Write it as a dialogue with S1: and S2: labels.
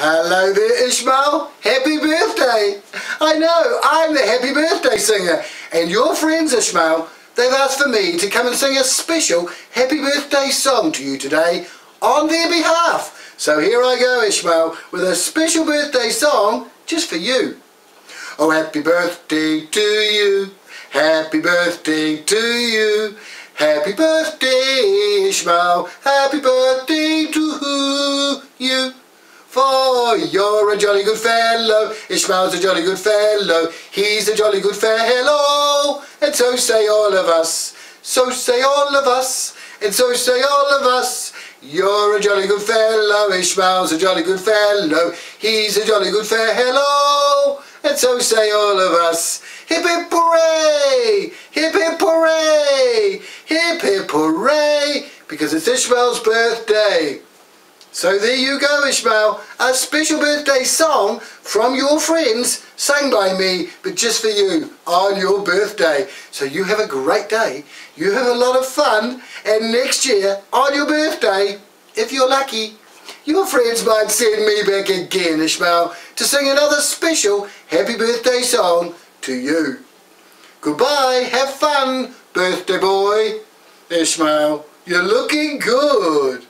S1: Hello there Ishmael, happy birthday! I know, I'm the happy birthday singer and your friends Ishmael, they've asked for me to come and sing a special happy birthday song to you today on their behalf. So here I go Ishmael with a special birthday song just for you. Oh happy birthday to you, happy birthday to you, happy birthday Ishmael, happy birthday to you're a jolly good fellow, Ishmael's a jolly good fellow, he's a jolly good fellow, and so say all of us, so say all of us, and so say all of us. You're a jolly good fellow, Ishmael's a jolly good fellow, he's a jolly good fellow, and so say all of us. Hip hip hooray! Hip hip hooray! Hip hip hooray! Because it's Ishmael's birthday. So there you go Ishmael, a special birthday song from your friends, sang by me, but just for you, on your birthday. So you have a great day, you have a lot of fun, and next year, on your birthday, if you're lucky, your friends might send me back again, Ishmael, to sing another special happy birthday song to you. Goodbye, have fun, birthday boy. Ishmael, you're looking good.